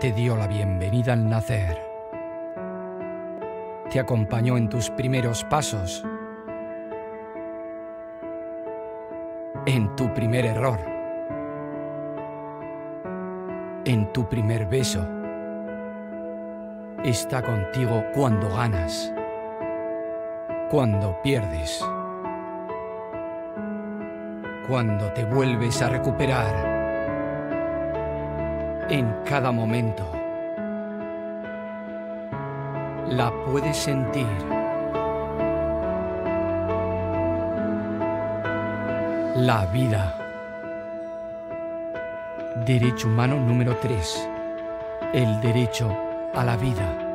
te dio la bienvenida al nacer. Te acompañó en tus primeros pasos, en tu primer error, en tu primer beso. Está contigo cuando ganas, cuando pierdes, cuando te vuelves a recuperar en cada momento. La puedes sentir. La vida. Derecho humano número 3. El derecho a la vida.